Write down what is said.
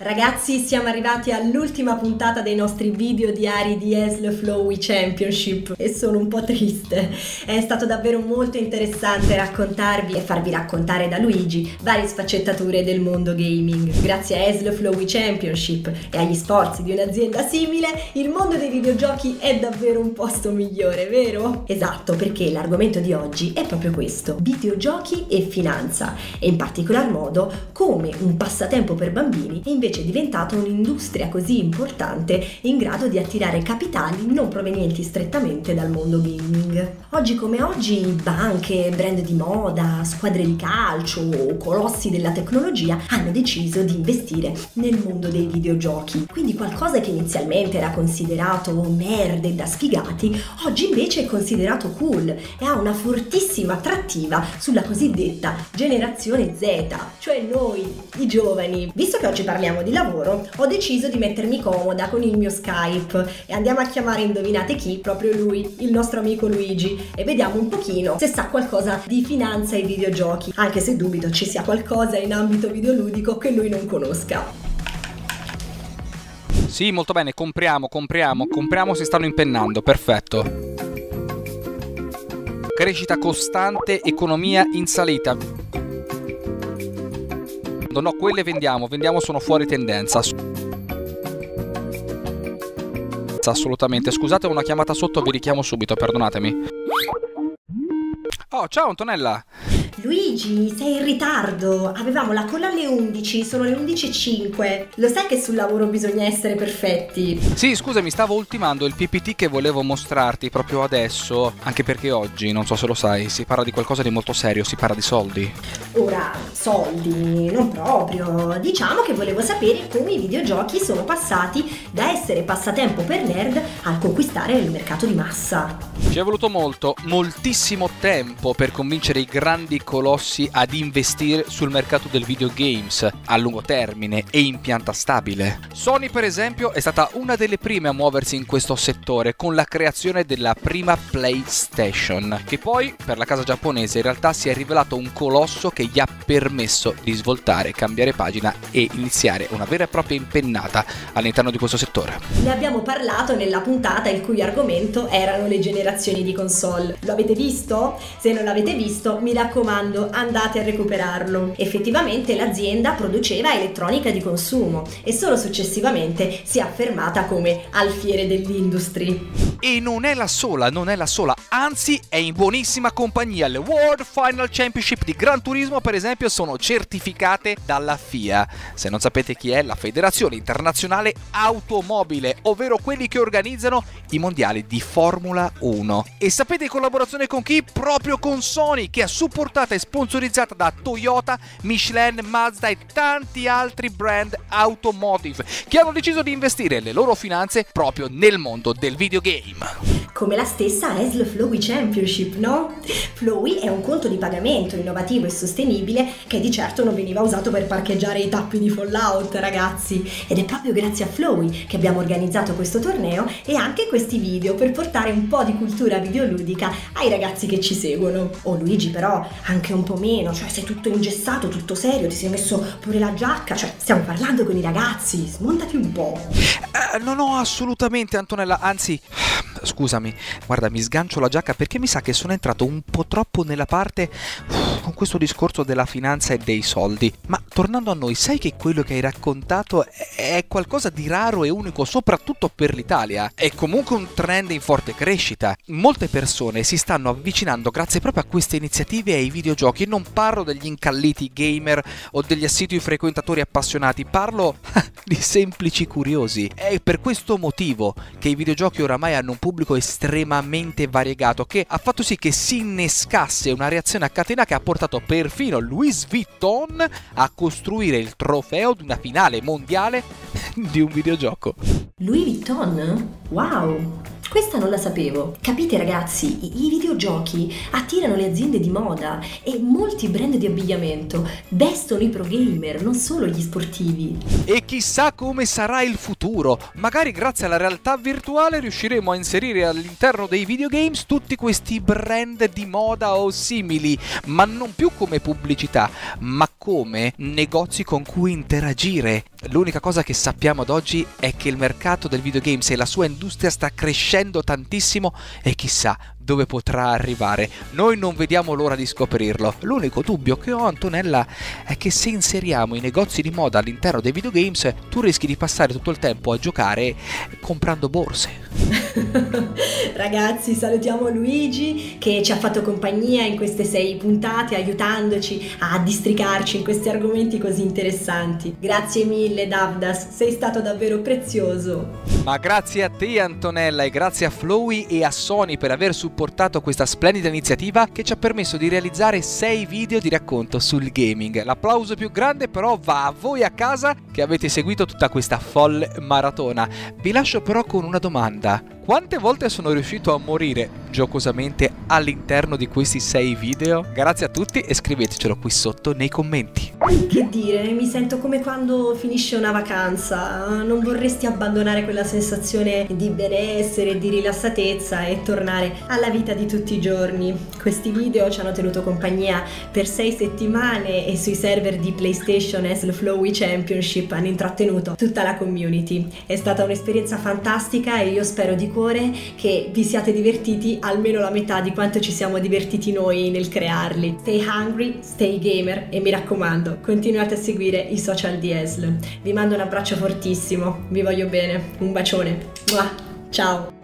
Ragazzi, siamo arrivati all'ultima puntata dei nostri video diari di Eslo Flowy Championship e sono un po' triste. È stato davvero molto interessante raccontarvi e farvi raccontare da Luigi varie sfaccettature del mondo gaming. Grazie a Eslo Flowy Championship e agli sforzi di un'azienda simile, il mondo dei videogiochi è davvero un posto migliore, vero? Esatto, perché l'argomento di oggi è proprio questo: videogiochi e finanza e in particolar modo come un passatempo per bambini è invece invece diventata un'industria così importante in grado di attirare capitali non provenienti strettamente dal mondo gaming. Oggi come oggi banche, brand di moda, squadre di calcio o colossi della tecnologia hanno deciso di investire nel mondo dei videogiochi. Quindi qualcosa che inizialmente era considerato nerd e da sfigati, oggi invece è considerato cool e ha una fortissima attrattiva sulla cosiddetta generazione Z, cioè noi, i giovani. Visto che oggi parliamo parliamo di lavoro, ho deciso di mettermi comoda con il mio Skype. E andiamo a chiamare, indovinate chi, proprio lui, il nostro amico Luigi, e vediamo un pochino se sa qualcosa di finanza e videogiochi, anche se dubito ci sia qualcosa in ambito videoludico che lui non conosca. Sì, molto bene, compriamo, compriamo, compriamo, si stanno impennando, perfetto. Crescita costante, economia in salita no, quelle vendiamo, vendiamo sono fuori tendenza. Assolutamente. Scusate, ho una chiamata sotto, vi richiamo subito, perdonatemi. Oh, ciao Antonella. Luigi, sei in ritardo. Avevamo la colla alle 11, sono le 11.05. Lo sai che sul lavoro bisogna essere perfetti. Sì, scusami, stavo ultimando il PPT che volevo mostrarti proprio adesso, anche perché oggi, non so se lo sai, si parla di qualcosa di molto serio, si parla di soldi. Ora, soldi, non proprio. Diciamo che volevo sapere come i videogiochi sono passati da essere passatempo per nerd a conquistare il mercato di massa. Ci è voluto molto, moltissimo tempo per convincere i grandi colossi ad investire sul mercato del videogames a lungo termine e in pianta stabile. Sony per esempio è stata una delle prime a muoversi in questo settore con la creazione della prima PlayStation, che poi per la casa giapponese in realtà si è rivelato un colosso che gli ha permesso di svoltare, cambiare pagina e iniziare una vera e propria impennata all'interno di questo settore. Ne abbiamo parlato nella puntata il cui argomento erano le generazioni di console. Lo avete visto? Se non l'avete visto, mi raccomando raccomando, andate a recuperarlo. Effettivamente l'azienda produceva elettronica di consumo e solo successivamente si è affermata come alfiere dell'industry. E non è la sola, non è la sola, anzi è in buonissima compagnia. Le World Final Championship di Gran Turismo, per esempio, sono certificate dalla FIA. Se non sapete chi è, la Federazione Internazionale Automobile, ovvero quelli che organizzano i mondiali di Formula 1. E sapete in collaborazione con chi? Proprio con Sony, che ha supportata e sponsorizzata da Toyota, Michelin, Mazda e tanti altri brand automotive, che hanno deciso di investire le loro finanze proprio nel mondo del videogame game. Come la stessa Eslo Flowy Championship, no? Flowy è un conto di pagamento innovativo e sostenibile che di certo non veniva usato per parcheggiare i tappi di Fallout, ragazzi. Ed è proprio grazie a Flowy che abbiamo organizzato questo torneo e anche questi video per portare un po' di cultura videoludica ai ragazzi che ci seguono. Oh Luigi però anche un po' meno, cioè sei tutto ingessato, tutto serio, ti sei messo pure la giacca, cioè stiamo parlando con i ragazzi, smontati un po'. Eh, non ho assolutamente Antonella, anzi scusami, guarda, mi sgancio la giacca perché mi sa che sono entrato un po' troppo nella parte uff, con questo discorso della finanza e dei soldi. Ma tornando a noi, sai che quello che hai raccontato è qualcosa di raro e unico, soprattutto per l'Italia. È comunque un trend in forte crescita. Molte persone si stanno avvicinando grazie proprio a queste iniziative ai videogiochi. Non parlo degli incalliti gamer o degli assidui frequentatori appassionati, parlo di semplici curiosi. È per questo motivo che i videogiochi oramai hanno un pubblico estremamente variegato che ha fatto sì che si innescasse una reazione a catena che ha portato perfino Louis Vuitton a costruire il trofeo di una finale mondiale di un videogioco. Louis Vuitton? Wow! Questa non la sapevo. Capite ragazzi, i videogiochi attirano le aziende di moda e molti brand di abbigliamento vestono i pro gamer, non solo gli sportivi. E chissà come sarà il futuro. Magari grazie alla realtà virtuale riusciremo a inserire all'interno dei videogames tutti questi brand di moda o simili, ma non più come pubblicità, ma come negozi con cui interagire L'unica cosa che sappiamo ad oggi è che il mercato del videogames e la sua industria sta crescendo tantissimo e chissà dove potrà arrivare. Noi non vediamo l'ora di scoprirlo. L'unico dubbio che ho, Antonella, è che se inseriamo i negozi di moda all'interno dei videogames, tu rischi di passare tutto il tempo a giocare comprando borse. Ragazzi, salutiamo Luigi che ci ha fatto compagnia in queste sei puntate, aiutandoci a districarci in questi argomenti così interessanti. Grazie mille, Davdas, sei stato davvero prezioso. Ma grazie a te, Antonella, e grazie a Flowy e a Sony per aver supportato supportato questa splendida iniziativa che ci ha permesso di realizzare 6 video di racconto sul gaming. L'applauso più grande però va a voi a casa che avete seguito tutta questa folle maratona. Vi lascio però con una domanda. Quante volte sono riuscito a morire giocosamente all'interno di questi 6 video? Grazie a tutti e scrivetecelo qui sotto nei commenti. Che dire, mi sento come quando finisce una vacanza. Non vorresti abbandonare quella sensazione di benessere, di rilassatezza e tornare alla vita di tutti i giorni. Questi video ci hanno tenuto compagnia per 6 settimane e sui server di PlayStation Esl Flowy Championship hanno intrattenuto tutta la community. È stata un'esperienza fantastica e io spero di cuore che vi siate divertiti almeno la metà di quanto ci siamo divertiti noi nel crearli. Stay hungry, stay gamer e mi raccomando, continuate a seguire i social di ESL. Vi mando un abbraccio fortissimo, vi voglio bene, un bacione. Ciao!